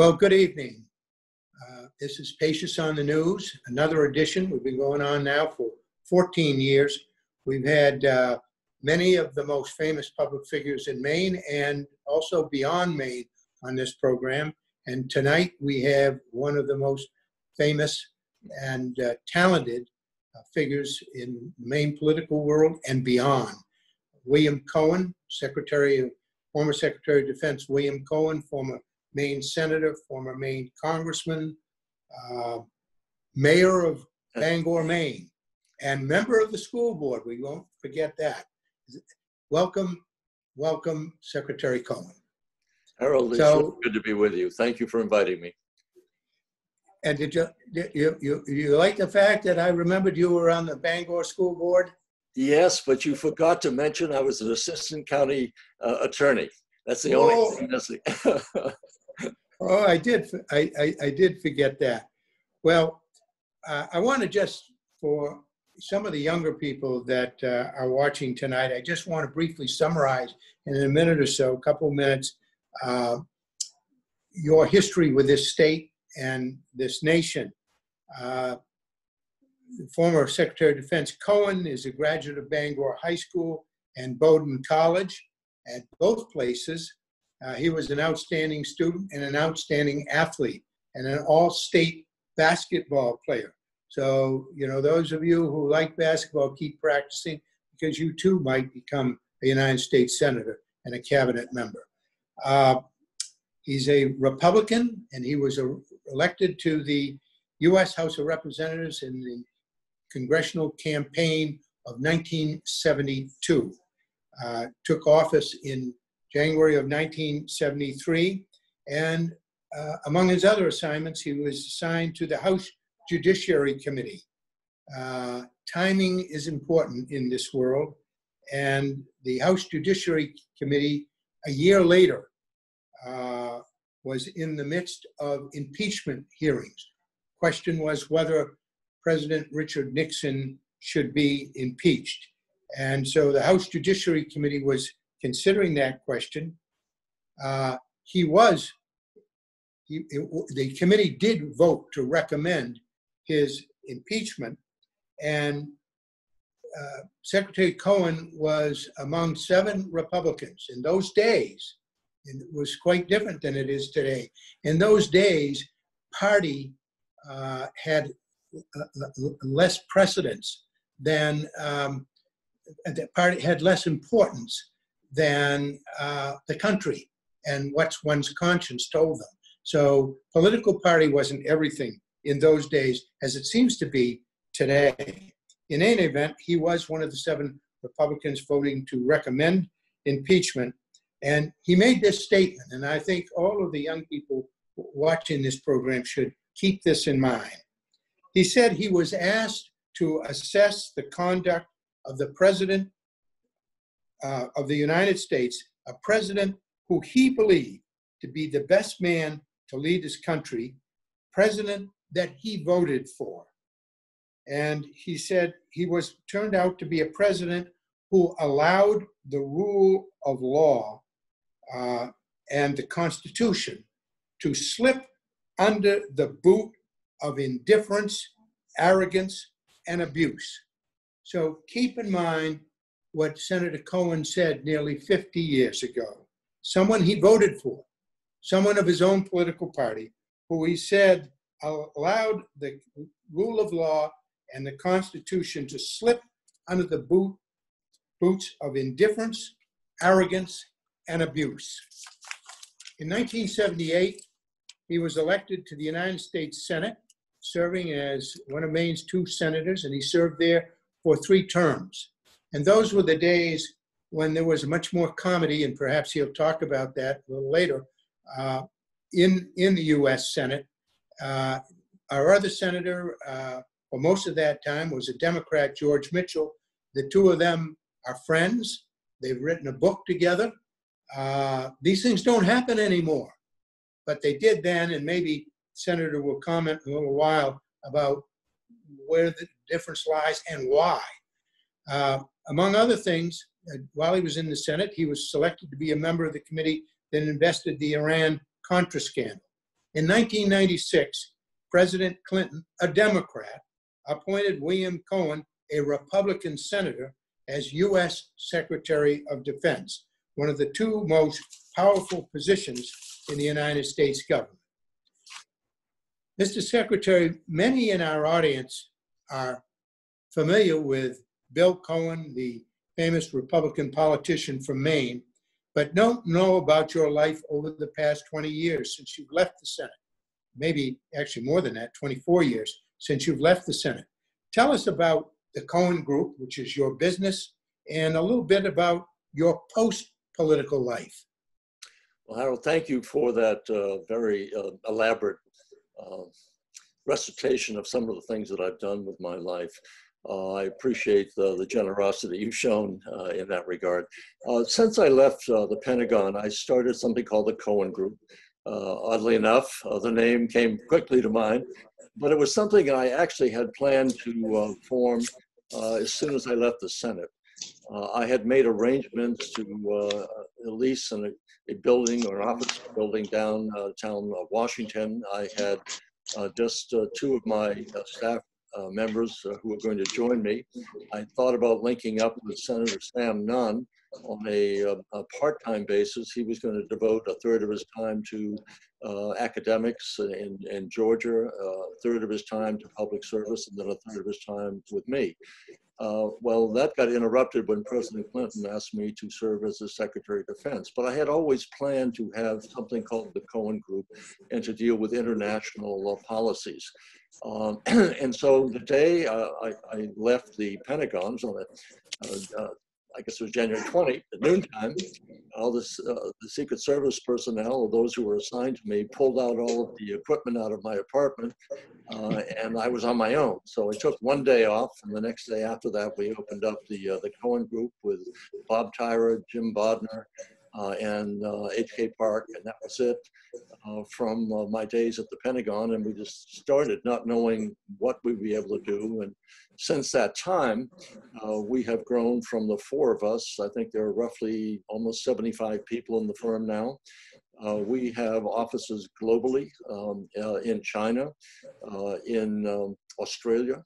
Well, good evening. Uh, this is Pachios on the News, another edition. We've been going on now for 14 years. We've had uh, many of the most famous public figures in Maine and also beyond Maine on this program. And tonight we have one of the most famous and uh, talented uh, figures in the Maine political world and beyond. William Cohen, Secretary of, former Secretary of Defense William Cohen, former Maine senator, former Maine congressman, uh, mayor of Bangor, Maine, and member of the school board. We won't forget that. Welcome, welcome, Secretary Cohen. Harold, it's So- good to be with you. Thank you for inviting me. And did you, did you, you, you like the fact that I remembered you were on the Bangor School Board? Yes, but you forgot to mention I was an assistant county uh, attorney. That's the only thing. That's the, Oh, I did, I I did forget that. Well, uh, I want to just, for some of the younger people that uh, are watching tonight, I just want to briefly summarize in a minute or so, a couple minutes, uh, your history with this state and this nation. Uh, Former Secretary of Defense Cohen is a graduate of Bangor High School and Bowdoin College. At both places, uh, he was an outstanding student and an outstanding athlete and an all-state basketball player. So, you know, those of you who like basketball, keep practicing because you too might become a United States Senator and a cabinet member. Uh, he's a Republican and he was a, elected to the U.S. House of Representatives in the congressional campaign of 1972. Uh, took office in January of 1973. And uh, among his other assignments, he was assigned to the House Judiciary Committee. Uh, timing is important in this world. And the House Judiciary Committee, a year later, uh, was in the midst of impeachment hearings. Question was whether President Richard Nixon should be impeached. And so the House Judiciary Committee was considering that question. Uh, he was, he, it, the committee did vote to recommend his impeachment. And uh, Secretary Cohen was among seven Republicans in those days. And it was quite different than it is today. In those days, party uh, had uh, less precedence than um, the party had less importance than uh, the country and what one's conscience told them. So political party wasn't everything in those days as it seems to be today. In any event, he was one of the seven Republicans voting to recommend impeachment. And he made this statement, and I think all of the young people watching this program should keep this in mind. He said he was asked to assess the conduct of the President uh, of the United States, a president who he believed to be the best man to lead his country, president that he voted for. And he said he was turned out to be a president who allowed the rule of law uh, and the Constitution to slip under the boot of indifference, arrogance, and abuse. So keep in mind what Senator Cohen said nearly 50 years ago. Someone he voted for, someone of his own political party, who he said allowed the rule of law and the Constitution to slip under the boot, boots of indifference, arrogance, and abuse. In 1978, he was elected to the United States Senate, serving as one of Maine's two senators, and he served there for three terms. And those were the days when there was much more comedy, and perhaps he'll talk about that a little later, uh, in, in the US Senate. Uh, our other senator, uh, for most of that time, was a Democrat, George Mitchell. The two of them are friends. They've written a book together. Uh, these things don't happen anymore, but they did then, and maybe Senator will comment in a little while about where the difference lies and why. Uh, among other things, uh, while he was in the Senate, he was selected to be a member of the committee that invested the Iran Contra scandal. In 1996, President Clinton, a Democrat, appointed William Cohen, a Republican senator, as U.S. Secretary of Defense, one of the two most powerful positions in the United States government. Mr. Secretary, many in our audience are familiar with Bill Cohen, the famous Republican politician from Maine, but don't know about your life over the past 20 years since you've left the Senate. Maybe actually more than that, 24 years since you've left the Senate. Tell us about the Cohen Group, which is your business, and a little bit about your post political life. Well, Harold, thank you for that uh, very uh, elaborate uh, recitation of some of the things that I've done with my life. Uh, I appreciate the, the, generosity you've shown uh, in that regard. Uh, since I left the Pentagon, I started something called the Cohen Group. oddly enough, the name came quickly to mind, but it was something I actually had planned to form as soon as I left the Senate. Uh, I had made arrangements to uh, lease an, a building or an office building downtown uh, Washington. I had just two of my staff uh, members uh, who are going to join me. I thought about linking up with Senator Sam Nunn on a, uh, a part-time basis. He was going to devote a third of his time to uh, academics in, in Georgia, a third of his time to public service, and then a third of his time with me. Uh, well, that got interrupted when President Clinton asked me to serve as the Secretary of Defense. But I had always planned to have something called the Cohen Group and to deal with international uh, policies. Um, and so the day uh, I, I, left the Pentagon, on uh, uh, I guess it was January 20, at noontime, all this, uh, the Secret Service personnel, or those who were assigned to me, pulled out all of the equipment out of my apartment, uh, and I was on my own. So I took one day off, and the next day after that, we opened up the uh, the Cohen Group with Bob Tyrer, Jim Bodner, and H.K. Uh, Park, and that was it uh, from uh, my days at the Pentagon. And we just started not knowing what we'd be able to do. And since that time, we have grown from the four of us. I think there are roughly almost 75 people in the firm now. Uh, we have offices globally um, uh, in China, uh, in um, Australia,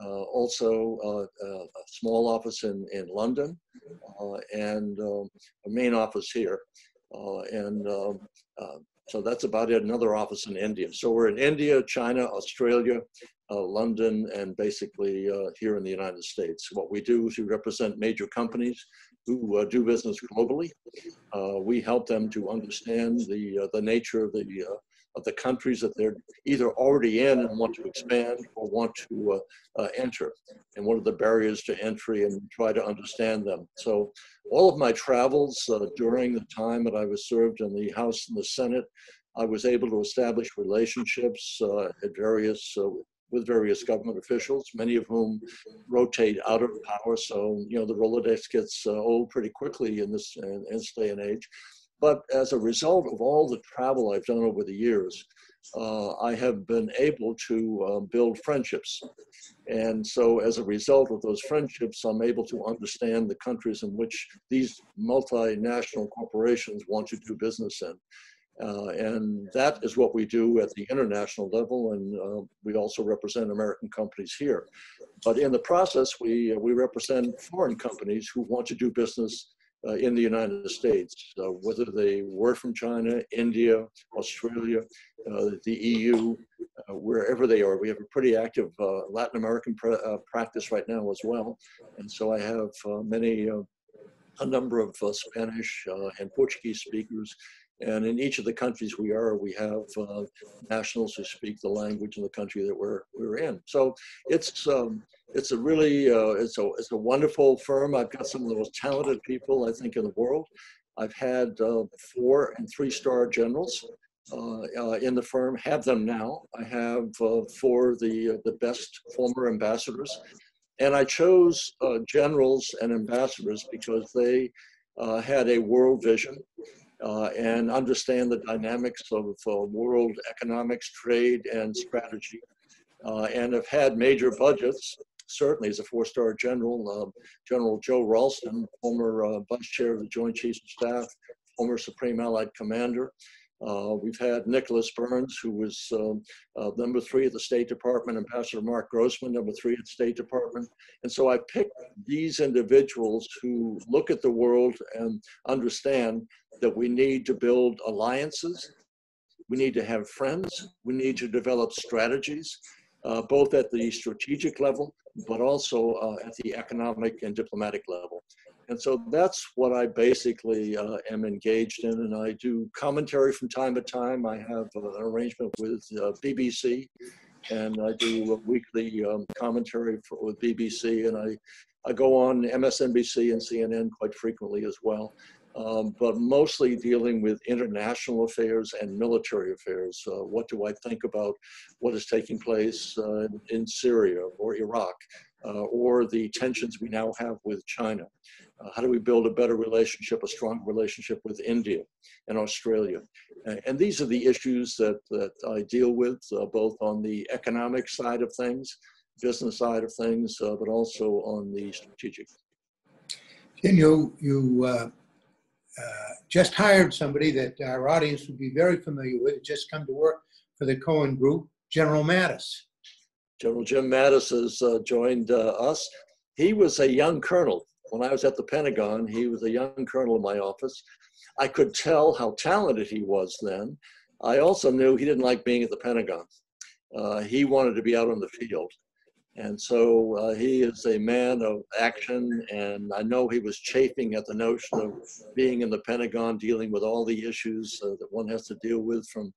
also a small office in, in London, and um, a main office here. and um, so that's about it. Another office in India. So we're in India, China, Australia, uh, London, and basically uh, here in the United States. What we do is we represent major companies who uh, do business globally. Uh, we help them to understand the uh, the nature of the uh, of the countries that they're either already in and want to expand or want to enter, and what are the barriers to entry, and try to understand them. So, all of my travels during the time that I was served in the House and the Senate. I was able to establish relationships at various with various government officials, many of whom rotate out of power. So, you know, the Rolodex gets uh, old pretty quickly in this, in this day and age. But as a result of all the travel I've done over the years, uh, I have been able to uh, build friendships. And so, as a result of those friendships, I'm able to understand the countries in which these multinational corporations want to do business in. Uh, and that is what we do at the international level, and uh, we also represent American companies here. But in the process, we, uh, we represent foreign companies who want to do business uh, in the United States, whether they were from China, India, Australia, uh, the EU, uh, wherever they are. We have a pretty active Latin American pr practice right now as well. And so I have many, a number of Spanish and Portuguese speakers and in each of the countries we are, we have uh, nationals who speak the language in the country that we're we're in. So it's um, it's a really uh, it's a it's a wonderful firm. I've got some of the most talented people I think in the world. I've had uh, four and three star generals uh, uh, in the firm. Have them now. I have uh, four the the best former ambassadors, and I chose generals and ambassadors because they had a world vision uh, and understand the dynamics of uh, world economics, trade, and strategy, uh, and have had major budgets. Certainly, as a four-star general, um, General Joe Ralston, former uh, vice chair of the Joint Chiefs of Staff, former Supreme Allied Commander, Uh, we've had Nicholas Burns, who was um, uh, number three at the State Department, Ambassador Marc Grossman, number three at State Department. And so I picked these individuals who look at the world and understand that we need to build alliances, we need to have friends, we need to develop strategies, uh, both at the strategic level, but also uh, at the economic and diplomatic level. And so that's what I basically uh, am engaged in. And I do commentary from time to time. I have an arrangement with uh, BBC and I do weekly um, commentary for, with BBC. And I, I go on MSNBC and CNN quite frequently as well. Um, but mostly dealing with international affairs and military affairs. Uh, what do I think about what is taking place uh, in Syria or Iraq or the tensions we now have with China? Uh, how do we build a better relationship, a strong relationship with India and Australia? and these are the issues that, that I deal with, uh, both on the economic side of things, business side of things, uh, but also on the strategic. Can you, you uh, uh, just hired somebody that our audience would be very familiar with, just come to work for the Cohen Group, General Mattis. General Jim Mattis has uh, joined us. He was a young colonel when I was at the Pentagon, he was a young colonel in my office. I could tell how talented he was then. I also knew he didn't like being at the Pentagon. Uh, he wanted to be out on the field. And so uh, he is a man of action, and I know he was chafing at the notion of being in the Pentagon, dealing with all the issues uh, that one has to deal with from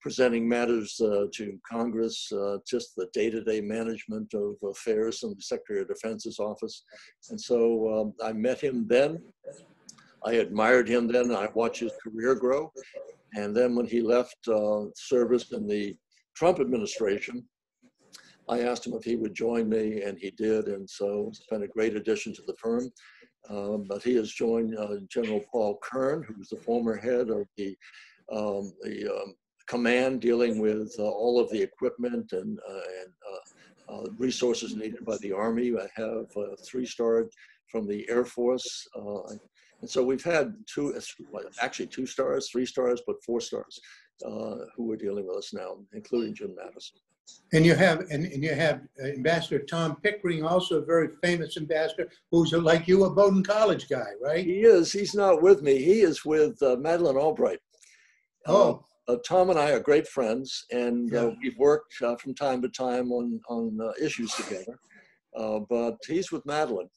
presenting matters uh, to Congress, uh, just the day-to-day management of affairs in the Secretary of Defense's office. And so um, I met him then. I admired him then. I watched his career grow. And then when he left uh, service in the Trump administration, I asked him if he would join me, and he did. And so it's been a great addition to the firm. Um, but he has joined uh, General Paul Kern, who's the former head of the um, the um, command dealing with uh, all of the equipment and, uh, and uh, uh, resources needed by the Army. I have three star from the Air Force. and so we've had two, actually two stars, three stars, but four stars who are dealing with us now, including Jim Mattis. And you have and, and you have Ambassador Tom Pickering, also a very famous ambassador, who's a, like you, a Bowdoin College guy, right? He is. He's not with me. He is with uh, Madeleine Albright. Oh uh, Tom and I are great friends, and uh, we've worked uh, from time to time on on uh, issues together. Uh, but he's with Madeleine.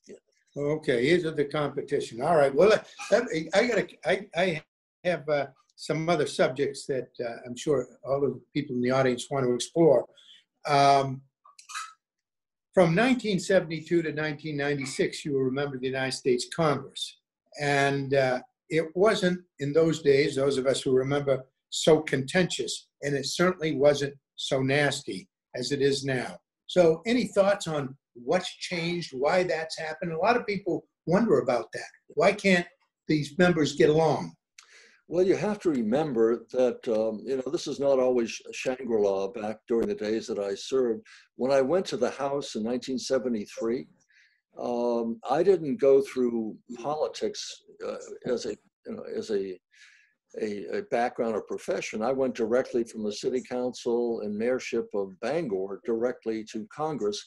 Okay, he's at the competition. All right. Well, I, I got I, I have uh, some other subjects that I'm sure all the people in the audience want to explore. Um, from 1972 to 1996, you will remember the United States Congress. And it wasn't in those days, those of us who remember so contentious, and it certainly wasn't so nasty as it is now. So, any thoughts on what's changed, why that's happened? A lot of people wonder about that. Why can't these members get along? Well, you have to remember that um, you know this is not always Shangri-La. Back during the days that I served, when I went to the House in 1973, um, I didn't go through politics uh, as a you know, as a a, a, background or profession. I went directly from the city council and mayorship of Bangor directly to Congress.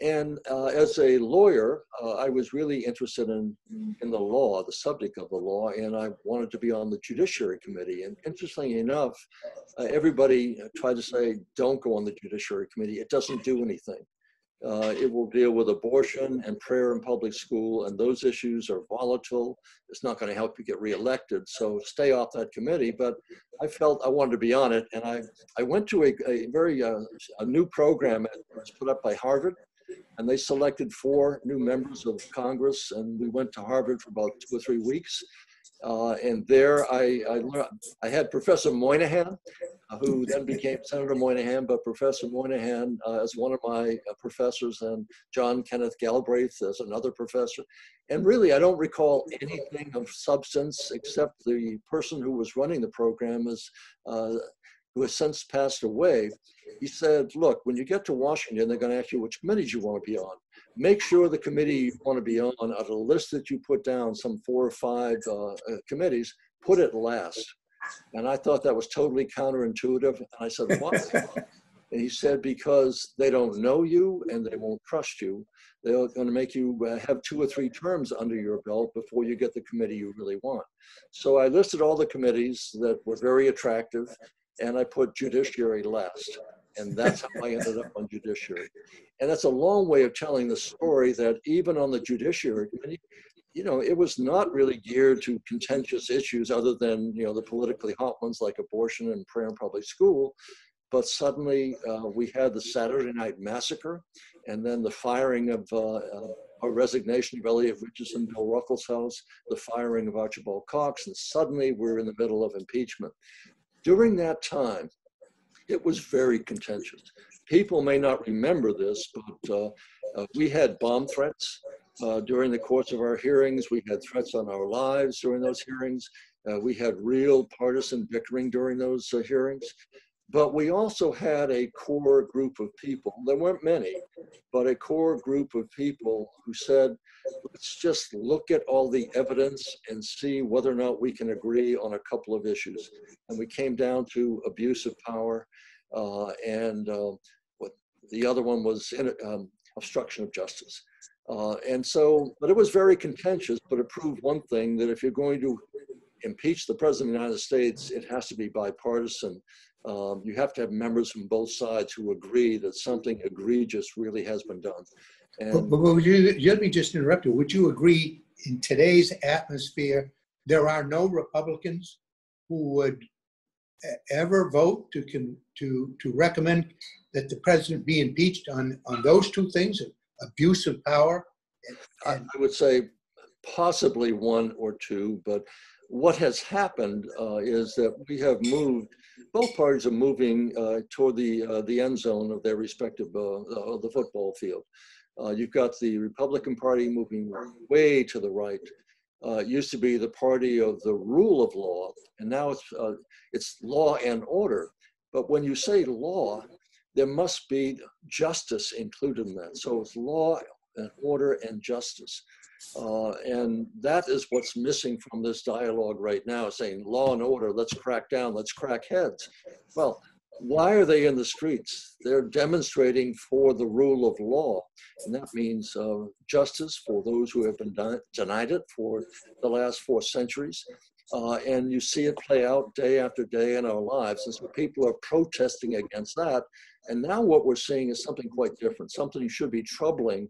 And uh, as a lawyer, uh, I was really interested in, in the law, the subject of the law, and I wanted to be on the Judiciary Committee. And interestingly enough, uh, everybody tried to say, don't go on the Judiciary Committee. It doesn't do anything. Uh, it will deal with abortion and prayer in public school, and those issues are volatile. It's not going to help you get reelected, so stay off that committee. But I felt I wanted to be on it, and I, I went to a, a very uh, a new program that was put up by Harvard, and they selected four new members of Congress, and we went to Harvard for about two or three weeks. Uh, and there I, I, learned, I had Professor Moynihan, who then became Senator Moynihan, but Professor Moynihan uh, as one of my uh, professors, and John Kenneth Galbraith as another professor. And really, I don't recall anything of substance except the person who was running the program is, uh, who has since passed away. He said, look, when you get to Washington, they're going to ask you which committees you want to be on. Make sure the committee you want to be on, out of the list that you put down, some four or five uh, uh, committees, put it last And I thought that was totally counterintuitive. And I said, why? and he said, because they don't know you and they won't trust you. They're going to make you uh, have two or three terms under your belt before you get the committee you really want. So I listed all the committees that were very attractive and I put judiciary last. And that's how I ended up on judiciary. And that's a long way of telling the story that even on the judiciary committee, you know, it was not really geared to contentious issues other than, you know, the politically hot ones like abortion and prayer in public school. But suddenly uh, we had the Saturday Night Massacre and then the firing of uh, uh, a resignation of Elliot Richardson, Bill Ruckelshaus, the firing of Archibald Cox, and suddenly we're in the middle of impeachment. During that time, it was very contentious. People may not remember this, but uh, uh, we had bomb threats uh, during the course of our hearings. We had threats on our lives during those hearings. Uh, we had real partisan bickering during those uh, hearings. But we also had a core group of people, there weren't many, but a core group of people who said, let's just look at all the evidence and see whether or not we can agree on a couple of issues. And we came down to abuse of power, uh, and uh, what the other one was in, um, obstruction of justice. Uh, and so, but it was very contentious, but it proved one thing that if you're going to impeach the president of the United States, it has to be bipartisan. Um, you have to have members from both sides who agree that something egregious really has been done. And but, but would you, let me just interrupt you. Would you agree in today's atmosphere, there are no Republicans who would ever vote to to to recommend that the president be impeached on on those two things, abuse of power? And, I would say possibly one or two, but what has happened uh, is that we have moved, both parties are moving uh, toward the, uh, the end zone of their respective, uh, uh, the football field. Uh, you've got the Republican Party moving way to the right. it used to be the party of the rule of law, and now it's, it's law and order. But when you say law, there must be justice included in that. So it's law and order and justice. Uh, and that is what's missing from this dialogue right now, saying law and order, let's crack down, let's crack heads. Well, why are they in the streets? They're demonstrating for the rule of law. And that means uh, justice for those who have been denied it for the last four centuries. Uh, and you see it play out day after day in our lives. And so people are protesting against that. And now what we're seeing is something quite different, something should be troubling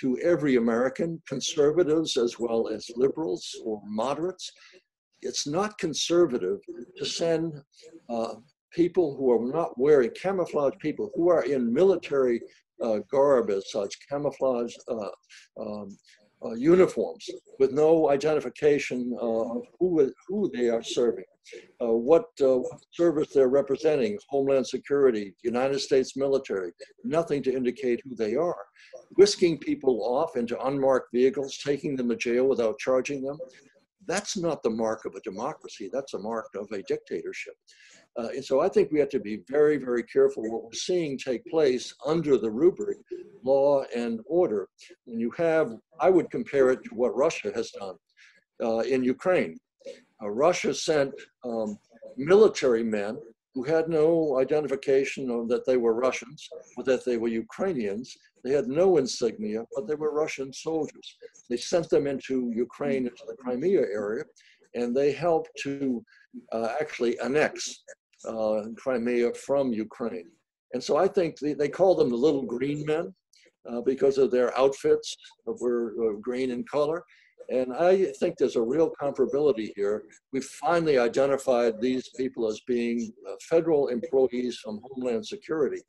to every American, conservatives as well as liberals or moderates. It's not conservative to send uh, people who are not wearing camouflage, people who are in military uh, garb as such, camouflage uh, um, uh, uniforms with no identification uh, of who, who they are serving, uh, what, uh, what service they're representing, Homeland Security, United States military, nothing to indicate who they are. Whisking people off into unmarked vehicles, taking them to jail without charging them, that's not the mark of a democracy, that's a mark of a dictatorship. Uh, and so I think we have to be very, very careful what we're seeing take place under the rubric law and order. When you have, I would compare it to what Russia has done uh, in Ukraine. Uh, Russia sent um, military men who had no identification of that they were Russians or that they were Ukrainians. They had no insignia, but they were Russian soldiers. They sent them into Ukraine, into the Crimea area, and they helped to uh, actually annex uh, Crimea from Ukraine. And so I think they, they call them the little green men uh, because of their outfits that were uh, green in color. And I think there's a real comparability here. We finally identified these people as being uh, federal employees from Homeland Security.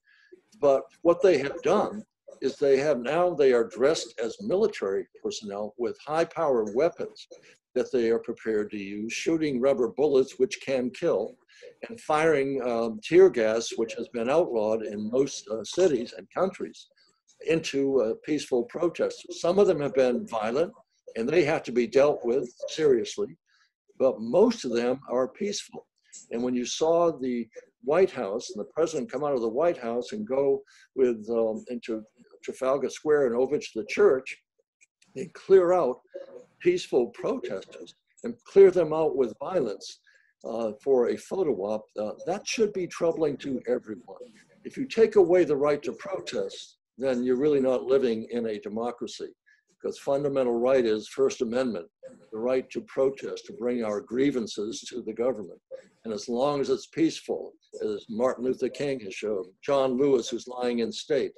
But what they have done is they have now, they are dressed as military personnel with high power weapons that they are prepared to use, shooting rubber bullets, which can kill, and firing um, tear gas, which has been outlawed in most uh, cities and countries, into uh, peaceful protesters. Some of them have been violent, and they have to be dealt with seriously, but most of them are peaceful. And when you saw the White House and the president come out of the White House and go with um, into Trafalgar Square and over to the church, they clear out peaceful protesters and clear them out with violence uh, for a photo op, uh, that should be troubling to everyone. If you take away the right to protest, then you're really not living in a democracy because fundamental right is First Amendment, the right to protest, to bring our grievances to the government. And as long as it's peaceful, as Martin Luther King has shown, John Lewis, who's lying in state,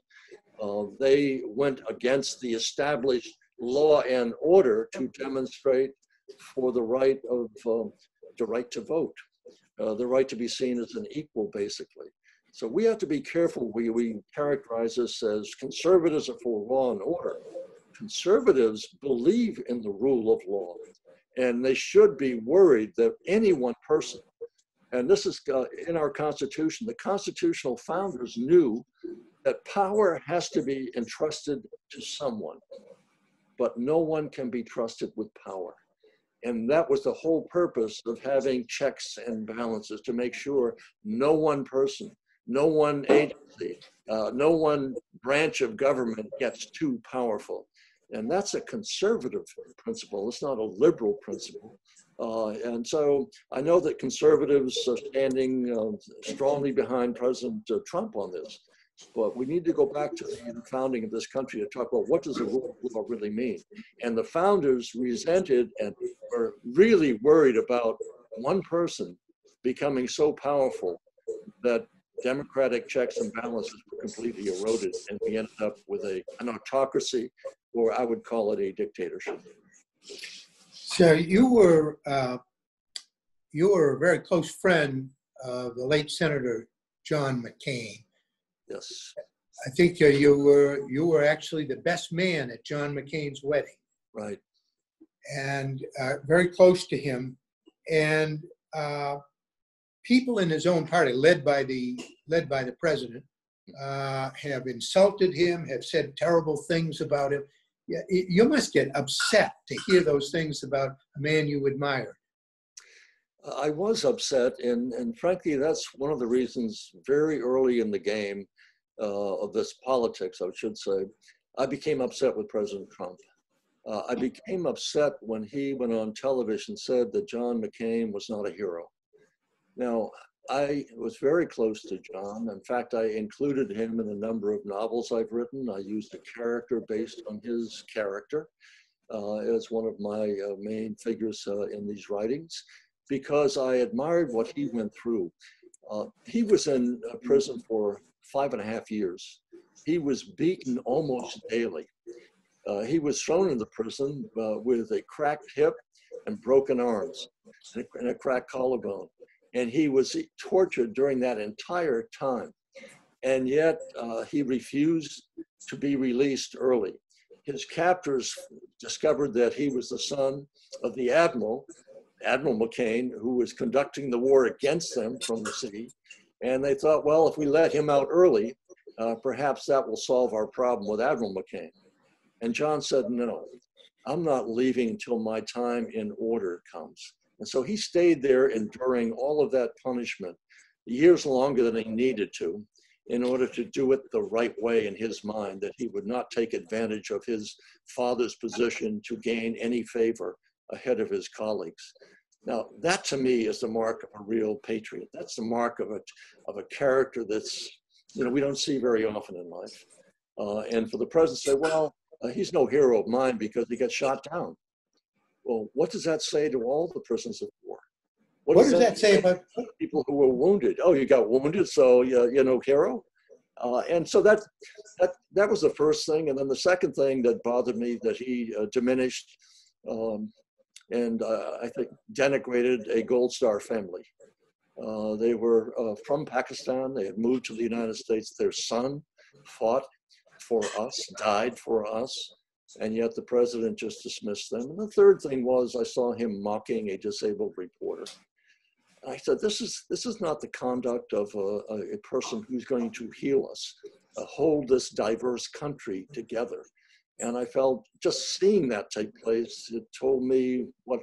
uh, they went against the established law and order to demonstrate for the right of um, the right to vote, uh, the right to be seen as an equal, basically. So we have to be careful. We, we characterize this as conservatives are for law and order. Conservatives believe in the rule of law, and they should be worried that any one person, and this is uh, in our Constitution, the constitutional founders knew that power has to be entrusted to someone, but no one can be trusted with power. And that was the whole purpose of having checks and balances to make sure no one person, no one agency, uh, no one branch of government gets too powerful. And that's a conservative principle. It's not a liberal principle. Uh, and so I know that conservatives are standing uh, strongly behind President uh, Trump on this. But we need to go back to the founding of this country to talk about what does the rule of law really mean. And the founders resented and were really worried about one person becoming so powerful that democratic checks and balances were completely eroded, and we ended up with a, an autocracy, or I would call it a dictatorship. So you were uh, you were a very close friend of the late Senator John McCain. Yes. I think uh, you were you were actually the best man at John McCain's wedding, Right. And uh, very close to him. And uh, people in his own party, led by the led by the president, uh, have insulted him, have said terrible things about him. Yeah, it- you must get upset to hear those things about a man you admire. I was upset, and, and frankly, that's one of the reasons very early in the game uh, of this politics, I should say, I became upset with President Trump. Uh, I became upset when he went on television and said that John McCain was not a hero. Now, I was very close to John. In fact, I included him in a number of novels I've written. I used a character based on his character uh, as one of my uh, main figures uh, in these writings because I admired what he went through. Uh, he was in uh, prison for five and a half years. He was beaten almost daily. Uh, he was thrown into prison uh, with a cracked hip and broken arms and a, cracked collarbone. And he was tortured during that entire time. And yet uh, he refused to be released early. His captors discovered that he was the son of the admiral Admiral McCain, who was conducting the war against them from the sea. And they thought, well, if we let him out early, uh, perhaps that will solve our problem with Admiral McCain. And John said, no, I'm not leaving until my time in order comes. And so he stayed there enduring all of that punishment years longer than he needed to in order to do it the right way in his mind, that he would not take advantage of his father's position to gain any favor ahead of his colleagues. Now, that to me is the mark of a real patriot. That's the mark of a, of a character that's, you know, we don't see very often in life. Uh, and for the president to say, well, uh, he's no hero of mine because he got shot down. Well, what does that say to all the prisoners of war? What does that say about people who were wounded? Oh, you got wounded, so you're, you're no hero. Uh, and so that that that was the first thing, and then the second thing that bothered me that he uh, diminished um, and uh, I think denigrated a Gold Star family. Uh, they were uh, from Pakistan. They had moved to the United States. Their son fought for us, died for us, and yet the president just dismissed them. And the third thing was I saw him mocking a disabled reporter. I said, this is, this is not the conduct of a, a person who's going to heal us, uh, hold this diverse country together. And I felt just seeing that take place, it told me what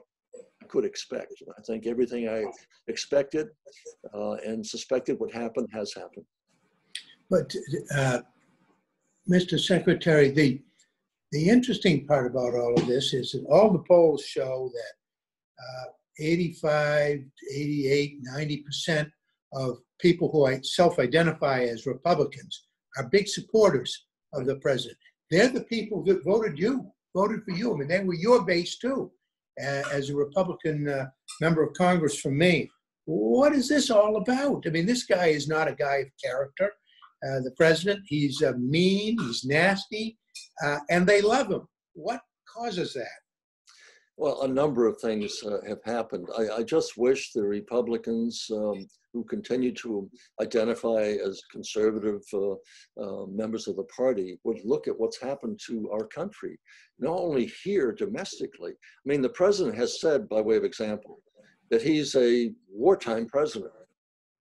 I could expect. I think everything I expected uh, and suspected would happen has happened. But, uh, Mr. Secretary, the, the interesting part about all of this is that all the polls show that uh, 85, 88, 90% of people who self identify as Republicans are big supporters of the president. They're the people that voted you, voted for you. I mean, they were your base too, uh, as a Republican uh, member of Congress from Maine. What is this all about? I mean, this guy is not a guy of character. Uh, the president, he's uh, mean, he's nasty, uh, and they love him. What causes that? Well, a number of things uh, have happened. I, I, just wish the Republicans um, who continue to identify as conservative uh, members of the party would look at what's happened to our country, not only here domestically. I mean, the president has said, by way of example, that he's a wartime president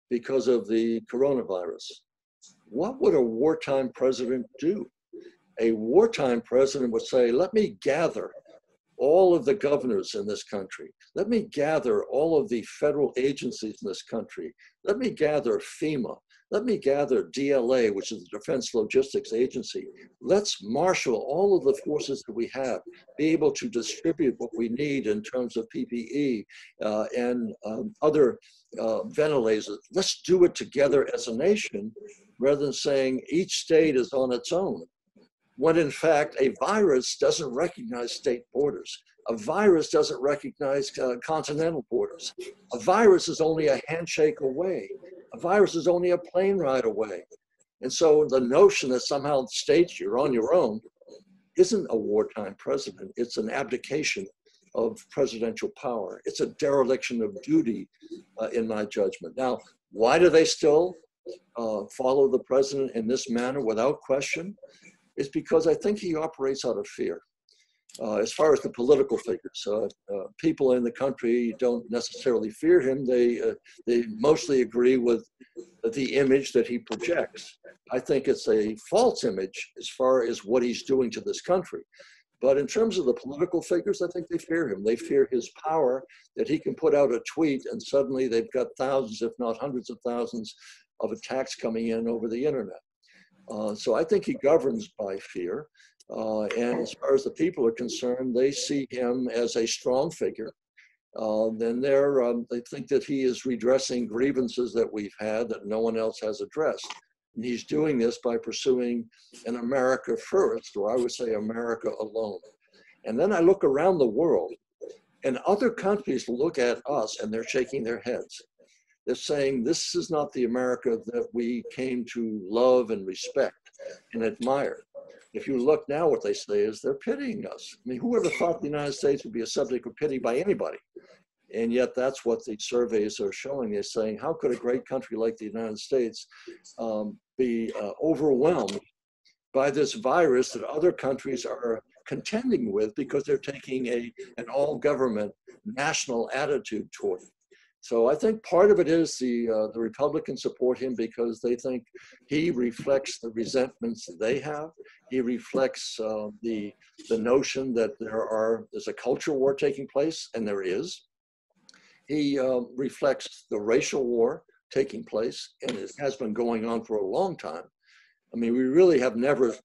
because of the coronavirus. What would a wartime president do? A wartime president would say, let me gather all of the governors in this country. Let me gather all of the federal agencies in this country. Let me gather FEMA. Let me gather DLA, which is the Defense Logistics Agency. Let's marshal all of the forces that we have, be able to distribute what we need in terms of PPE uh, and um, other uh, ventilators. Let's do it together as a nation rather than saying each state is on its own when in fact a virus doesn't recognize state borders. A virus doesn't recognize uh, continental borders. A virus is only a handshake away. A virus is only a plane ride away. And so the notion that somehow states you're on your own isn't a wartime president. It's an abdication of presidential power. It's a dereliction of duty, uh, in my judgment. Now, why do they still uh, follow the president in this manner without question? is because I think he operates out of fear. Uh, as far as the political figures, uh, uh, people in the country don't necessarily fear him. They uh, they mostly agree with the image that he projects. I think it's a false image as far as what he's doing to this country. But in terms of the political figures, I think they fear him. They fear his power that he can put out a tweet and suddenly they've got thousands, if not hundreds of thousands, of attacks coming in over the internet. Uh, so I think he governs by fear. Uh, and as far as the people are concerned, they see him as a strong figure. Uh, then they're, um, they think that he is redressing grievances that we've had that no one else has addressed. And he's doing this by pursuing an America first, or I would say America alone. And then I look around the world, and other countries look at us and they're shaking their heads. They're saying this is not the America that we came to love and respect and admire. If you look now, what they say is they're pitying us. I mean, who ever thought the United States would be a subject of pity by anybody? And yet, that's what the surveys are showing. They're saying, how could a great country like the United States um, be uh, overwhelmed by this virus that other countries are contending with because they're taking a, an all government national attitude toward it? So I think part of it is the uh, the Republicans support him because they think he reflects the resentments they have. He reflects uh, the the notion that there are there's a culture war taking place, and there is. He uh, reflects the racial war taking place, and it has been going on for a long time. I mean, we really have never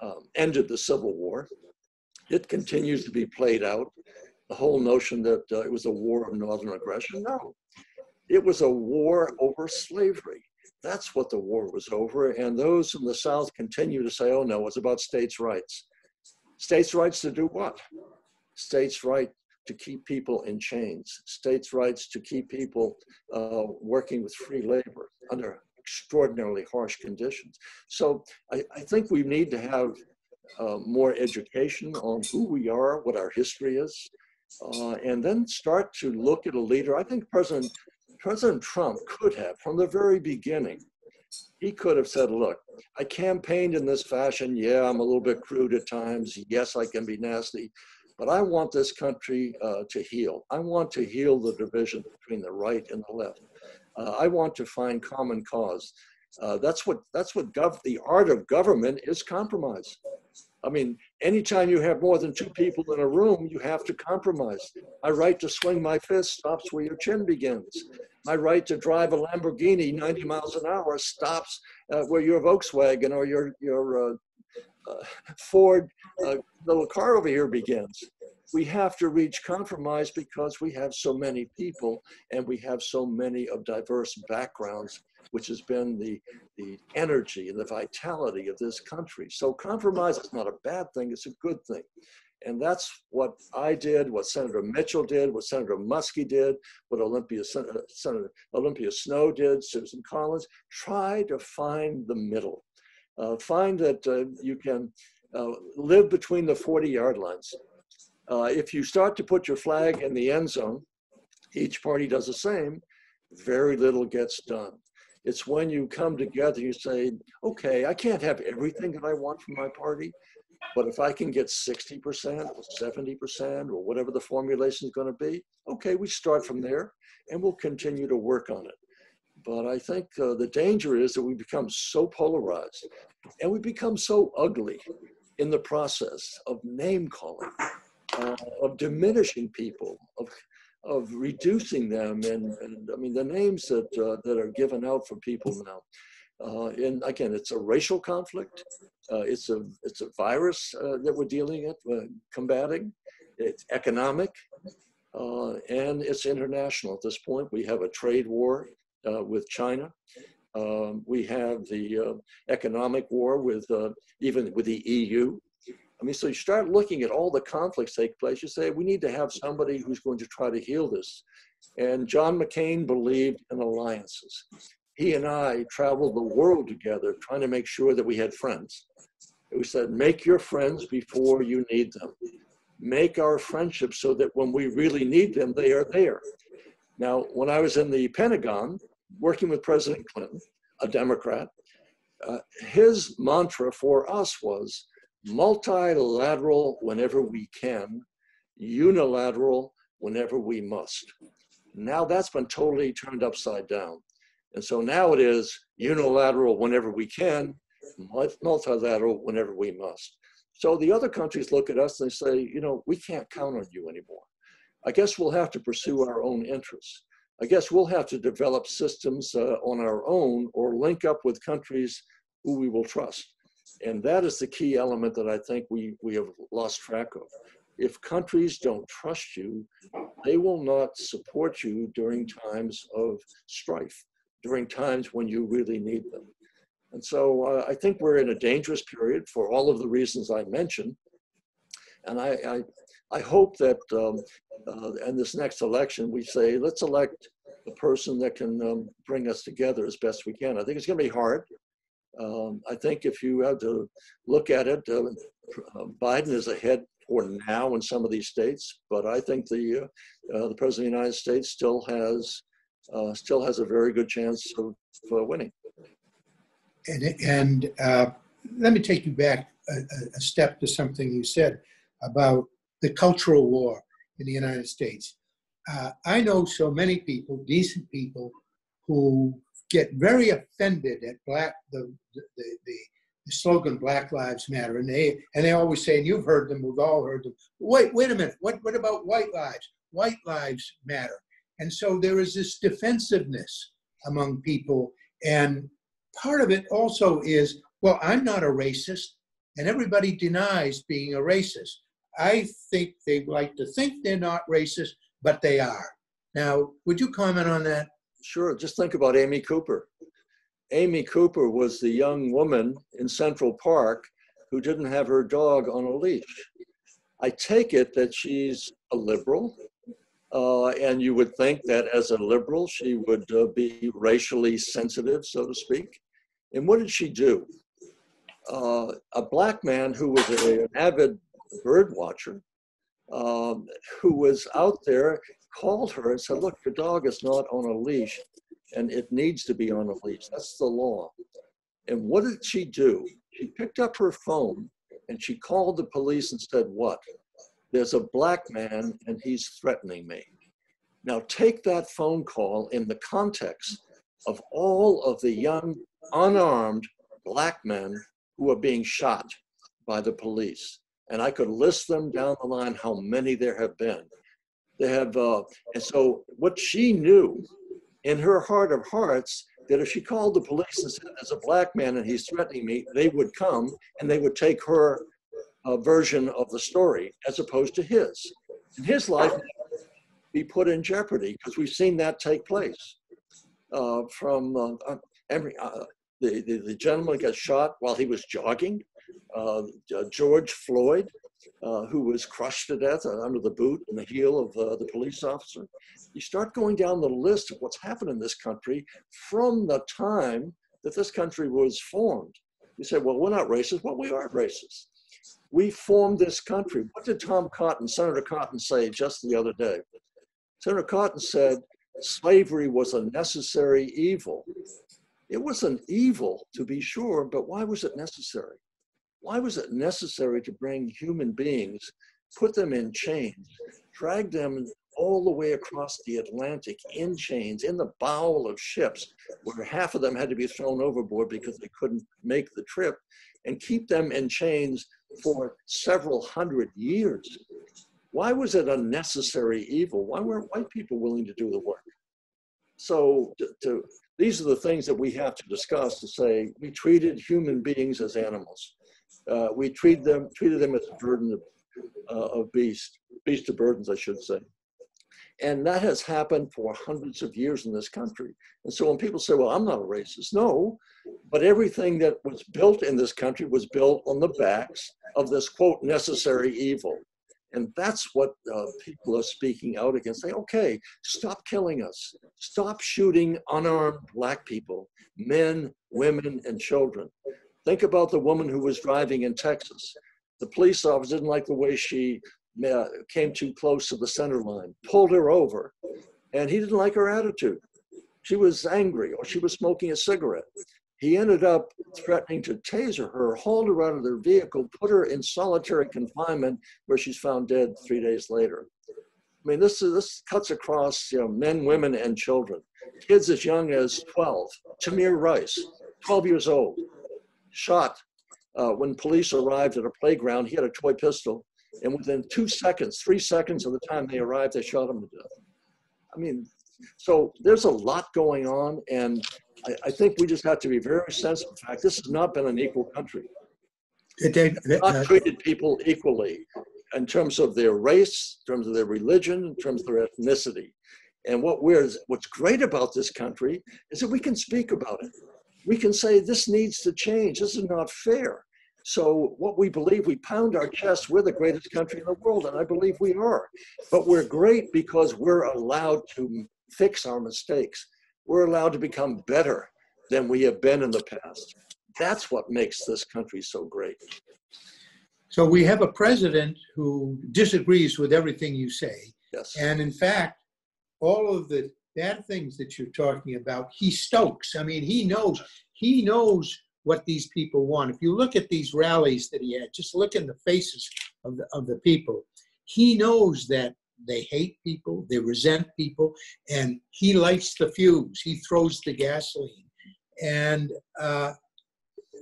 um, ended the Civil War. It continues to be played out the whole notion that uh, it was a war of northern aggression. No, it was a war over slavery. That's what the war was over. And those in the South continue to say, oh no, it's about states' rights. States' rights to do what? States' right to keep people in chains, states' rights to keep people uh, working with free labor under extraordinarily harsh conditions. So I, I think we need to have uh, more education on who we are, what our history is, uh, and then start to look at a leader. I think President President Trump could have, from the very beginning, he could have said, "Look, I campaigned in this fashion. Yeah, I'm a little bit crude at times. Yes, I can be nasty, but I want this country uh, to heal. I want to heal the division between the right and the left. Uh, I want to find common cause. Uh, that's what that's what gov- the art of government is compromise. I mean, anytime you have more than two people in a room, you have to compromise. My right to swing my fist stops where your chin begins. My right to drive a Lamborghini 90 miles an hour stops uh, where your Volkswagen or your, your uh, uh, Ford uh, little car over here begins. we have to reach compromise because we have so many people and we have so many of diverse backgrounds, which has been the, the energy and the vitality of this country. So compromise is not a bad thing, it's a good thing. And that's what I did, what Senator Mitchell did, what Senator Muskie did, what Olympia, Senator Olympia Snowe did, Susan Collins. Try to find the middle. Uh, find that uh, you can uh, live between the 40 yard lines. Uh, if you start to put your flag in the end zone, each party does the same, very little gets done. It's when you come together, you say, okay, I can't have everything that I want from my party, but if I can get 60% or 70% or whatever the formulation is going to be, okay, we start from there and we'll continue to work on it. But I think uh, the danger is that we become so polarized and we become so ugly in the process of name calling, uh, of diminishing people, of, of reducing them. And, and I mean, the names that, uh, that are given out for people now. Uh, and again, it's a racial conflict. Uh, it's a it's a virus uh, that we're dealing with, uh, combating. It's economic, uh, and it's international. At this point, we have a trade war with China. Um, we have the economic war with even with the EU. I mean, so you start looking at all the conflicts take place. You say we need to have somebody who's going to try to heal this. And John McCain believed in alliances he and I traveled the world together trying to make sure that we had friends. We said, make your friends before you need them. Make our friendships so that when we really need them, they are there. Now, when I was in the Pentagon working with President Clinton, a Democrat, uh, his mantra for us was multilateral whenever we can, unilateral whenever we must. Now that's been totally turned upside down. And so now it is unilateral whenever we can, multilateral whenever we must. So the other countries look at us and they say, you know, we can't count on you anymore. I guess we'll have to pursue our own interests. I guess we'll have to develop systems uh, on our own or link up with countries who we will trust. And that is the key element that I think we, we have lost track of. If countries don't trust you, they will not support you during times of strife during times when you really need them. And so uh, I think we're in a dangerous period for all of the reasons I mentioned. And I, I, I hope that um, uh, in this next election, we say, let's elect the person that can um, bring us together as best we can. I think it's going to be hard. Um, I think if you have to look at it, uh, uh, Biden is ahead for now in some of these states, but I think the uh, uh, the president of the United States still has uh, still has a very good chance of, winning. And, and let me take you back a, a, step to something you said about the cultural war in the United States. Uh, I know so many people, decent people, who get very offended at black the the, the, the slogan Black Lives Matter, and they and they always say, and you've heard them, we've all heard them. Wait, wait a minute. What what about white lives? White lives matter. And so there is this defensiveness among people. And part of it also is, well, I'm not a racist, and everybody denies being a racist. I think they like to think they're not racist, but they are. Now, would you comment on that? Sure. Just think about Amy Cooper. Amy Cooper was the young woman in Central Park who didn't have her dog on a leash. I take it that she's a liberal, uh, and you would think that as a liberal, she would uh, be racially sensitive, so to speak. And what did she do? Uh, a black man who was a, an avid bird watcher, um, who was out there, called her and said, Look, your dog is not on a leash and it needs to be on a leash. That's the law. And what did she do? She picked up her phone and she called the police and said, What? there's a black man and he's threatening me. Now take that phone call in the context of all of the young, unarmed black men who are being shot by the police. And I could list them down the line how many there have been. They have, uh, and so what she knew in her heart of hearts that if she called the police and said, There's a black man and he's threatening me, they would come and they would take her uh, version of the story as opposed to his. And his life be put in jeopardy because we've seen that take place. Uh, from uh, uh every, uh, the, the, the, gentleman got shot while he was jogging. George Floyd, uh, who was crushed to death under the boot and the heel of the police officer. You start going down the list of what's happened in this country from the time that this country was formed. You say, well, we're not racist. Well, we are racist. We formed this country. What did Tom Cotton, Senator Cotton, say just the other day? Senator Cotton said slavery was a necessary evil. It was an evil, to be sure, but why was it necessary? Why was it necessary to bring human beings, put them in chains, drag them all the way across the Atlantic in chains, in the bowel of ships, where half of them had to be thrown overboard because they couldn't make the trip, and keep them in chains for several hundred years? Why was it a necessary evil? Why weren't white people willing to do the work? So to, to, these are the things that we have to discuss to say we treated human beings as animals. Uh, we treat them, treated them as a burden of, uh, of beast, beast of burdens, I should say. And that has happened for hundreds of years in this country. And so when people say, well, I'm not a racist, no, but everything that was built in this country was built on the backs of this quote necessary evil. And that's what uh, people are speaking out against. Say, okay, stop killing us. Stop shooting unarmed black people, men, women, and children. Think about the woman who was driving in Texas. The police officer didn't like the way she uh, came too close to the center line, pulled her over, and he didn't like her attitude. She was angry or she was smoking a cigarette. He ended up threatening to taser her, hauled her out of their vehicle, put her in solitary confinement, where she's found dead three days later. I mean, this, this cuts across you know, men, women, and children. Kids as young as 12. Tamir Rice, 12 years old, shot uh, when police arrived at a playground. He had a toy pistol, and within two seconds, three seconds of the time they arrived, they shot him to death. I mean, so there's a lot going on, and I, I, think we just have to be very sensitive. In fact, this has not been an equal country. It, it, it, not uh, treated people equally in terms of their race, in terms of their religion, in terms of their ethnicity. And what we're, what's great about this country is that we can speak about it. We can say this needs to change. This is not fair. So what we believe, we pound our chest, we're the greatest country in the world, and I believe we are. But we're great because we're allowed to fix our mistakes we're allowed to become better than we have been in the past. That's what makes this country so great. So we have a president who disagrees with everything you say. Yes. And in fact, all of the bad things that you're talking about, he stokes. I mean, he knows, he knows what these people want. If you look at these rallies that he had, just look in the faces of the, of the people. He knows that they hate people, they resent people, and he lights the fuse, he throws the gasoline. And uh,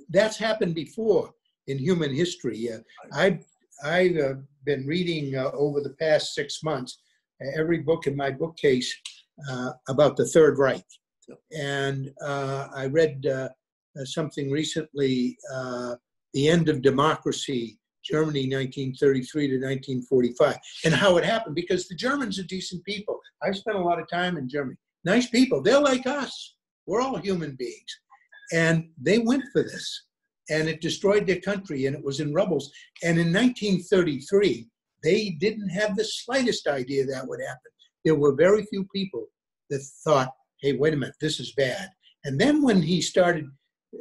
that's happened before in human history. Uh, I've, I've uh, been reading uh, over the past six months every book in my bookcase uh, about the Third Reich. And uh, I read something recently, The End of Democracy Germany 1933 to 1945 and how it happened because the Germans are decent people. I've spent a lot of time in Germany. Nice people. They're like us. We're all human beings. And they went for this and it destroyed their country and it was in rubbles. And in 1933, they didn't have the slightest idea that would happen. There were very few people that thought, hey, wait a minute, this is bad. And then when he started,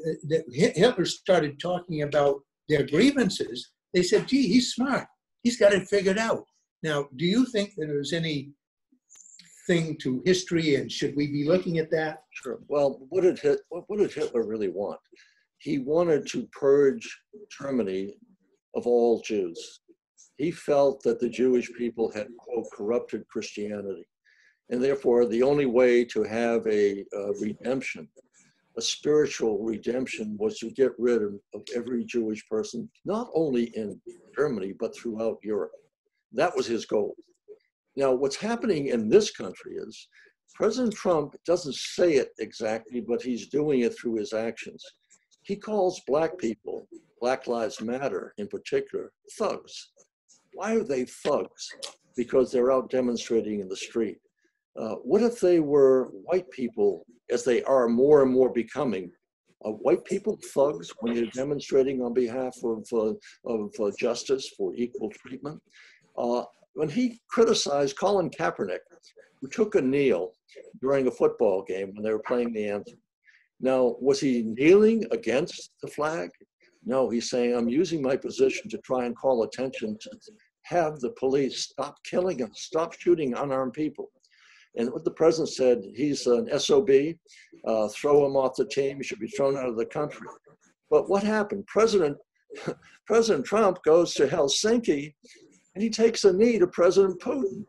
uh, Hitler started talking about their grievances, they said, gee, he's smart. He's got it figured out. Now, do you think that there's any thing to history and should we be looking at that? Sure. Well, what did, what did Hitler really want? He wanted to purge Germany of all Jews. He felt that the Jewish people had, quote, corrupted Christianity. And therefore, the only way to have a, a redemption a spiritual redemption was to get rid of, of every Jewish person, not only in Germany, but throughout Europe. That was his goal. Now, what's happening in this country is President Trump doesn't say it exactly, but he's doing it through his actions. He calls Black people, Black Lives Matter in particular, thugs. Why are they thugs? because they're out demonstrating in the street. Uh, what if they were white people, as they are more and more becoming? Uh, white people thugs when they're demonstrating on behalf of, uh, of uh, justice for equal treatment? Uh, when he criticized Colin Kaepernick, who took a kneel during a football game when they were playing the anthem. Now, was he kneeling against the flag? No, he's saying, I'm using my position to try and call attention to have the police stop killing and stop shooting unarmed people. And what the president said, he's an SOB, uh, throw him off the team, he should be thrown out of the country. But what happened? President, President Trump goes to Helsinki and he takes a knee to President Putin.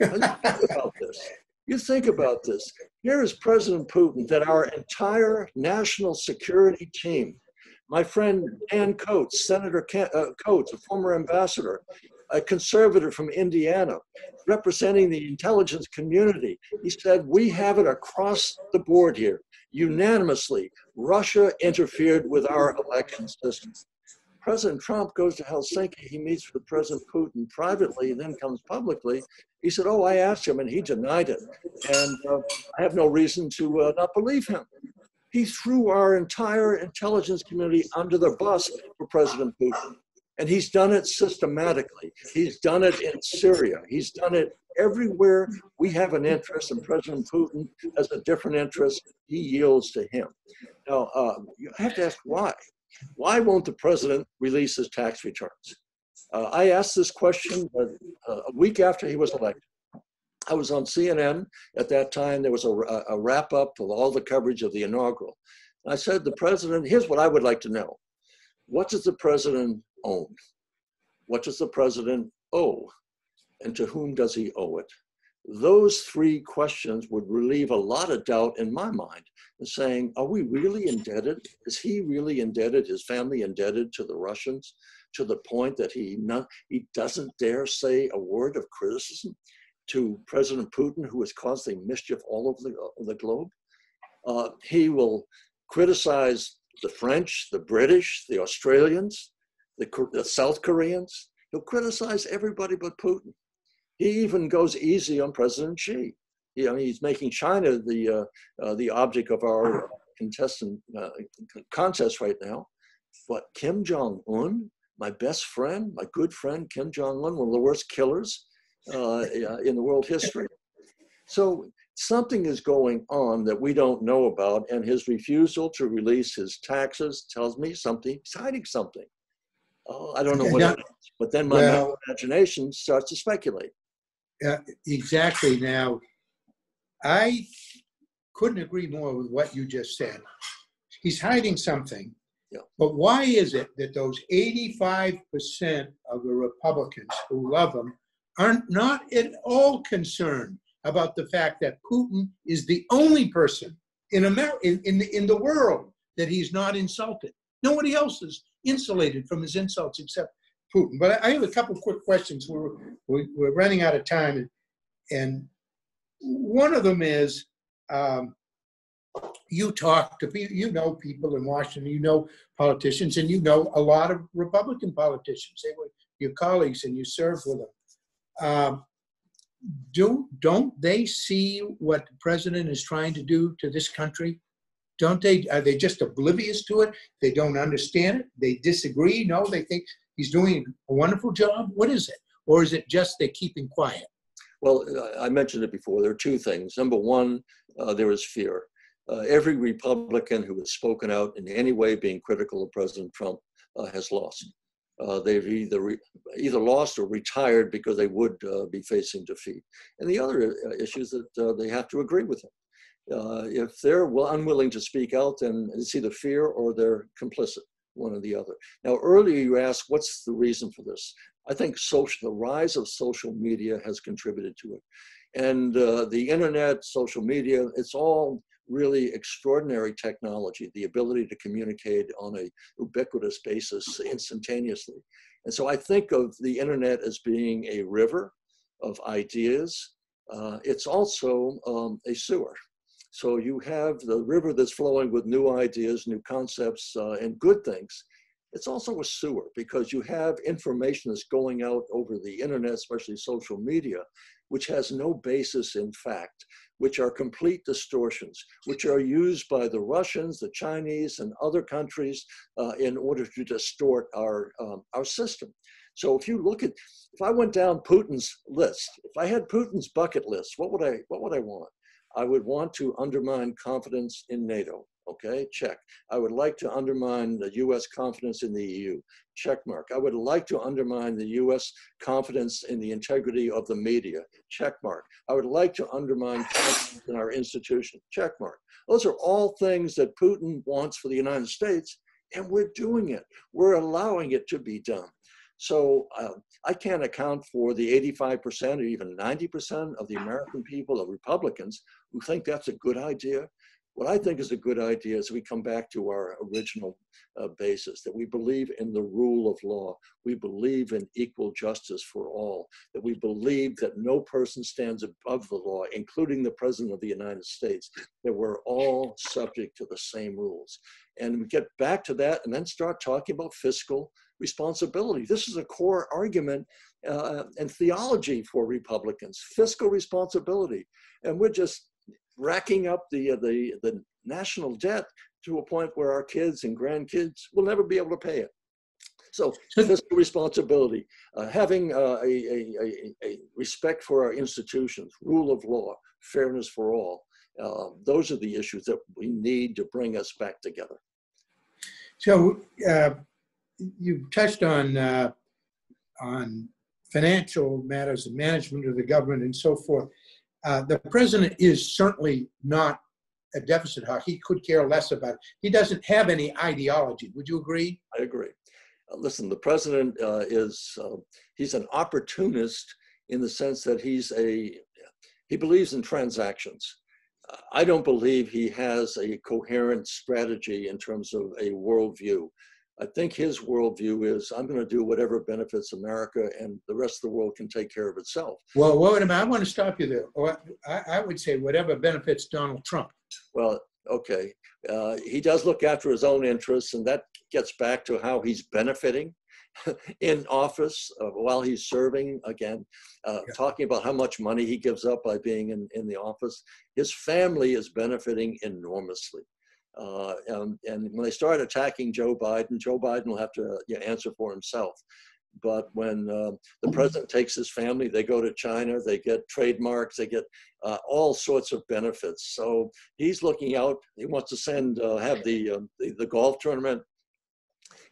think about this. You think about this. Here is President Putin that our entire national security team, my friend Dan Coats, Senator uh, Coats, a former ambassador, a conservative from Indiana, representing the intelligence community. He said, We have it across the board here. Unanimously, Russia interfered with our election system. President Trump goes to Helsinki, he meets with President Putin privately, then comes publicly. He said, Oh, I asked him, and he denied it. And uh, I have no reason to uh, not believe him. He threw our entire intelligence community under the bus for President Putin. And he's done it systematically. He's done it in Syria. He's done it everywhere we have an interest, and President Putin has a different interest. He yields to him. Now, uh, you have to ask why. Why won't the president release his tax returns? Uh, I asked this question uh, a week after he was elected. I was on CNN at that time. There was a, a wrap up of all the coverage of the inaugural. I said, the president, here's what I would like to know. What does the president own? What does the president owe? And to whom does he owe it? Those three questions would relieve a lot of doubt in my mind in saying, are we really indebted? Is he really indebted, his family indebted to the Russians to the point that he, not, he doesn't dare say a word of criticism to President Putin, who is causing mischief all over the, the globe? Uh, he will criticize the French, the British, the Australians, the, the South Koreans. He'll criticize everybody but Putin. He even goes easy on President Xi. He, I mean, he's making China the uh, uh, the object of our contestant uh, contest right now. But Kim Jong Un, my best friend, my good friend Kim Jong Un, one of the worst killers uh, in the world history. So something is going on that we don't know about, and his refusal to release his taxes tells me something. He's hiding something. Oh, I don't know what it is. But then my well, imagination starts to speculate. Uh, exactly. Now, I couldn't agree more with what you just said. He's hiding something. Yeah. But why is it that those 85% of the Republicans who love him are not at all concerned about the fact that Putin is the only person in America in, in, the, in the world that he's not insulted. Nobody else is insulated from his insults except Putin. But I have a couple of quick questions. We're, we're running out of time. And one of them is um, you talk to people, you know people in Washington, you know politicians, and you know a lot of Republican politicians. They were your colleagues and you served with them. Um, do, don't they see what the president is trying to do to this country? Don't they? Are they just oblivious to it? They don't understand it? They disagree? No, they think he's doing a wonderful job? What is it? Or is it just they're keeping quiet? Well, I mentioned it before. There are two things. Number one, uh, there is fear. Uh, every Republican who has spoken out in any way being critical of President Trump uh, has lost. Uh, they've either either lost or retired because they would uh, be facing defeat. And the other uh, issue is that they have to agree with him. If they're unwilling to speak out, then it's either fear or they're complicit one or the other. Now, earlier you asked, what's the reason for this? I think social, the rise of social media has contributed to it. And uh, the internet, social media, it's all really extraordinary technology, the ability to communicate on a ubiquitous basis instantaneously. And so I think of the internet as being a river of ideas. Uh, it's also um, a sewer. So you have the river that's flowing with new ideas, new concepts, uh, and good things. it's also a sewer because you have information that's going out over the internet, especially social media, which has no basis in fact, which are complete distortions, which are used by the Russians, the Chinese, and other countries uh, in order to distort our, um, our system. So if you look at, if I went down Putin's list, if I had Putin's bucket list, what would I, what would I want? I would want to undermine confidence in NATO. Okay, check. I would like to undermine the US confidence in the EU. Check mark. I would like to undermine the US confidence in the integrity of the media. Check mark. I would like to undermine confidence in our institution. Check mark. Those are all things that Putin wants for the United States, and we're doing it. We're allowing it to be done. So uh, I can't account for the 85% or even 90% of the American people, of Republicans, who think that's a good idea. What I think is a good idea is we come back to our original uh, basis that we believe in the rule of law. We believe in equal justice for all, that we believe that no person stands above the law, including the President of the United States, that we're all subject to the same rules. And we get back to that and then start talking about fiscal responsibility. This is a core argument uh, and theology for Republicans, fiscal responsibility. And we're just racking up the, uh, the, the national debt to a point where our kids and grandkids will never be able to pay it. So fiscal responsibility, uh, having uh, a, a, a, respect for our institutions, rule of law, fairness for all. Uh, those are the issues that we need to bring us back together. So uh, you touched on uh, on financial matters, and management of the government, and so forth. Uh, the president is certainly not a deficit hawk. He could care less about it. He doesn't have any ideology. Would you agree? I agree. Uh, listen, the president uh, is uh, he's an opportunist in the sense that he's a he believes in transactions. I don't believe he has a coherent strategy in terms of a worldview. I think his worldview is I'm going to do whatever benefits America and the rest of the world can take care of itself. Well, wait a minute. I want to stop you there. I, I would say whatever benefits Donald Trump. Well, okay. Uh, he does look after his own interests, and that gets back to how he's benefiting in office uh, while he's serving again, uh, yeah. talking about how much money he gives up by being in, in the office. His family is benefiting enormously. Uh, and, and, when they start attacking Joe Biden, Joe Biden will have to you know, answer for himself. But when uh, the president takes his family, they go to China, they get trademarks, they get uh, all sorts of benefits. So he's looking out. He wants to send, uh, have the, um, the, the golf tournament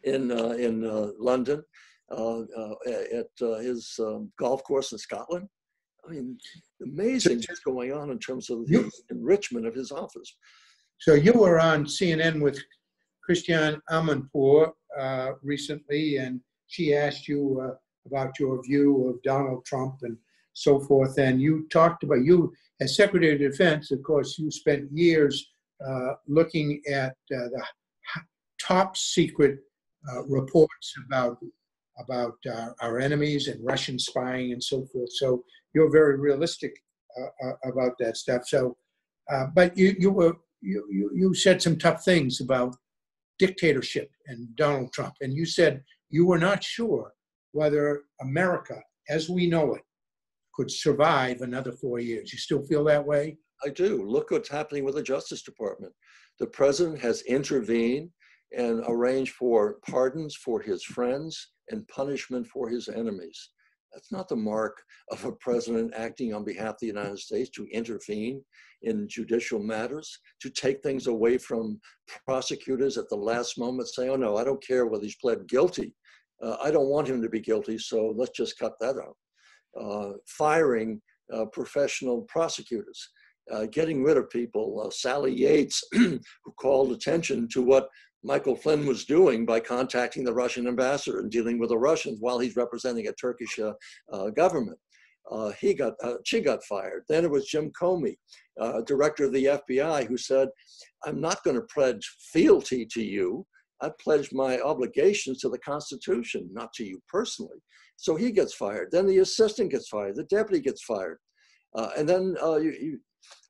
in uh, in uh, London at his um, golf course in Scotland. I mean, amazing what's going on in terms of the enrichment of his office. So you were on CNN with Christiane Amanpour uh, recently, and she asked you uh, about your view of Donald Trump and so forth. And you talked about you as Secretary of Defense. Of course, you spent years uh, looking at uh, the top secret uh, reports about about uh, our enemies and Russian spying and so forth. So you're very realistic about that stuff. So, but you you were you, you, you said some tough things about dictatorship and Donald Trump, and you said you were not sure whether America, as we know it, could survive another four years. You still feel that way? I do. Look what's happening with the Justice Department. The president has intervened and arranged for pardons for his friends and punishment for his enemies. That's not the mark of a president acting on behalf of the United States to intervene in judicial matters, to take things away from prosecutors at the last moment, say, oh no, I don't care whether he's pled guilty. Uh, I don't want him to be guilty, so let's just cut that out. Uh, firing uh, professional prosecutors, uh, getting rid of people. Uh, Sally Yates, who called attention to what Michael Flynn was doing by contacting the Russian ambassador and dealing with the Russians while he's representing a Turkish uh, uh, government. Uh, he got, uh, she got fired. Then it was Jim Comey, uh, director of the FBI, who said, I'm not going to pledge fealty to you. I pledge my obligations to the Constitution, not to you personally. So he gets fired. Then the assistant gets fired. The deputy gets fired. Uh, and then you,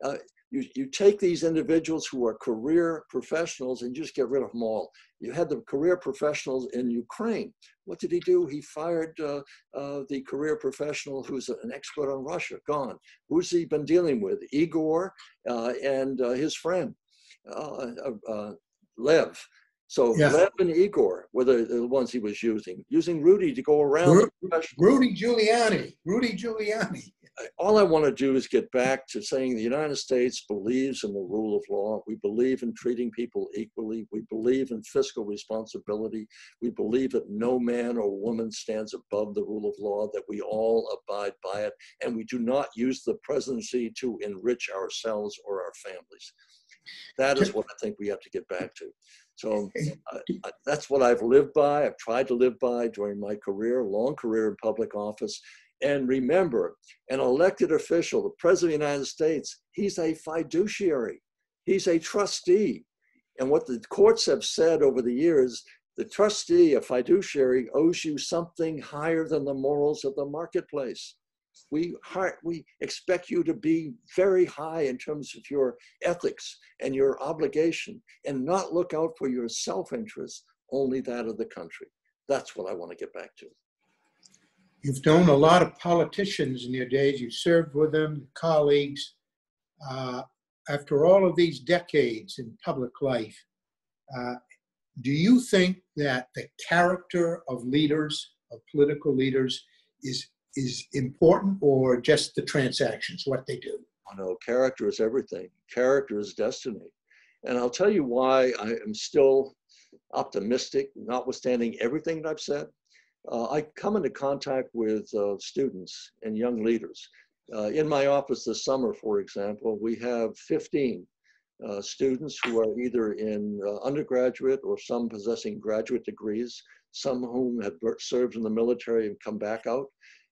you you, you take these individuals who are career professionals and just get rid of them all. You had the career professionals in Ukraine. What did he do? He fired uh, uh, the career professional who's an expert on Russia, gone. Who's he been dealing with? Igor uh, and uh, his friend, uh, uh, Lev. So yeah. Lev and Igor were the, the, ones he was using, using Rudy to go around. Ru- Rudy Giuliani. Rudy Giuliani all I want to do is get back to saying the United States believes in the rule of law. We believe in treating people equally. We believe in fiscal responsibility. We believe that no man or woman stands above the rule of law, that we all abide by it. And we do not use the presidency to enrich ourselves or our families. That is what I think we have to get back to. So uh, that's what I've lived by. I've tried to live by during my career, long career in public office. And remember, an elected official, the President of the United States, he's a fiduciary, he's a trustee. And what the courts have said over the years, the trustee, a fiduciary, owes you something higher than the morals of the marketplace. We, heart we expect you to be very high in terms of your ethics and your obligation and not look out for your self interest, only that of the country. That's what I want to get back to. You've known a lot of politicians in your days. You served with them, colleagues. Uh, after all of these decades in public life, uh, do you think that the character of leaders, of political leaders, is is important, or just the transactions, what they do? Know character is everything. Character is destiny, and I'll tell you why I am still optimistic, notwithstanding everything that I've said uh, I come into contact with uh, students and young leaders. Uh, in my office this summer, for example, we have 15 uh, students who are either in uh, undergraduate or some possessing graduate degrees, some whom have served in the military and come back out.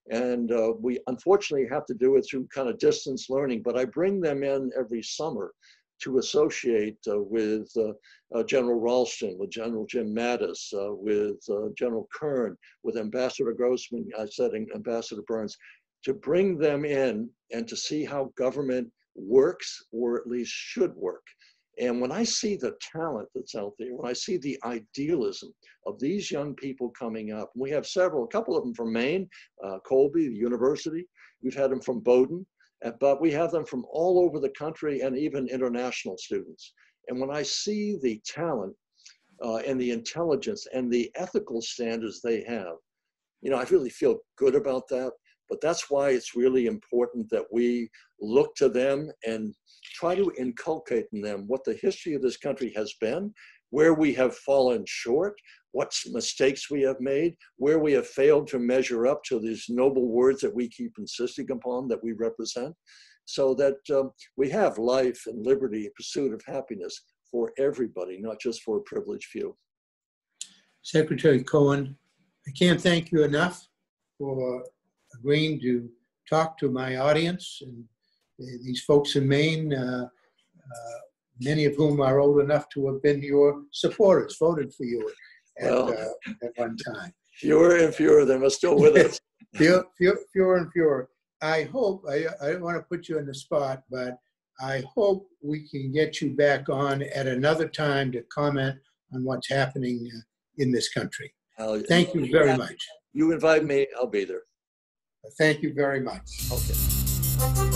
And uh, we unfortunately have to do it through kind of distance learning, but I bring them in every summer to associate uh, with uh, uh, General Ralston, with General Jim Mattis, with General Kern, with Ambassador Grossman, I said Ambassador Burns, to bring them in and to see how government works or at least should work. And when I see the talent that's out there, when I see the idealism of these young people coming up, we have several, a couple of them from Maine, uh, Colby, the university. We've had them from Bowdoin. Uh, but we have them from all over the country and even international students. And when I see the talent uh, and the intelligence and the ethical standards they have, you know, I really feel good about that. But that's why it's really important that we look to them and try to inculcate in them what the history of this country has been, where we have fallen short, what mistakes we have made, where we have failed to measure up to these noble words that we keep insisting upon that we represent, so that um, we have life and liberty, pursuit of happiness for everybody, not just for a privileged few. Secretary Cohen, I can't thank you enough for agreeing to talk to my audience and these folks in Maine. Uh, uh, many of whom are old enough to have been your supporters, voted for you at, well, uh, at one time. Fewer and fewer of them are still with us. fewer, fewer, fewer and fewer. I hope, I, I don't want to put you in the spot, but I hope we can get you back on at another time to comment on what's happening uh, in this country. I'll, Thank you very much. You invite me, I'll be there. Thank you very much. Okay.